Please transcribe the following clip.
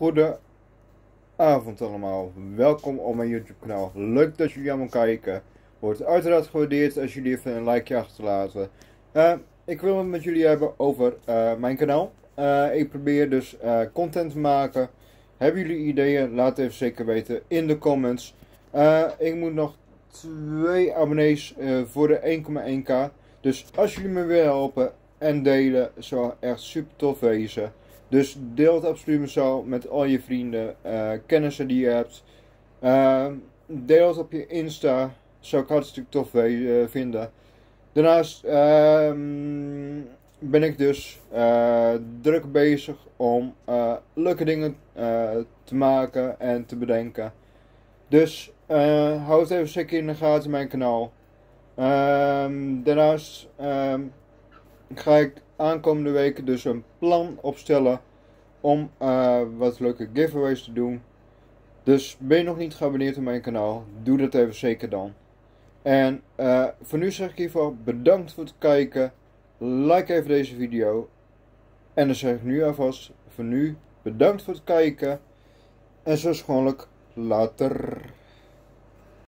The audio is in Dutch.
goede avond allemaal. Welkom op mijn YouTube kanaal. Leuk dat jullie allemaal kijken. Wordt uiteraard gewaardeerd als jullie even een likeje achterlaten. Uh, ik wil het met jullie hebben over uh, mijn kanaal. Uh, ik probeer dus content te maken. Hebben jullie ideeën? Laat even zeker weten in de comments. ik moet nog twee abonnees voor de 1,1k. Dus als jullie me willen helpen en delen, zou echt super tof wezen. Dus deel het absoluut zo met al je vrienden, uh, kennissen die je hebt. Uh, deel het op je Insta, zou ik hartstikke tof uh, vinden. Daarnaast ehm, ben ik dus druk bezig om leuke dingen te maken en te bedenken. Dus houd het even zeker in de gaten mijn kanaal. Um, daarnaast um, ga ik aankomende weken dus een plan opstellen om uh, wat leuke giveaways te doen. Dus ben je nog niet geabonneerd op mijn kanaal, doe dat even zeker dan. En uh, voor nu zeg ik geval bedankt voor het kijken. Like even deze video. En dan zeg ik nu alvast voor nu bedankt voor het kijken. En zoals gewoonlijk later.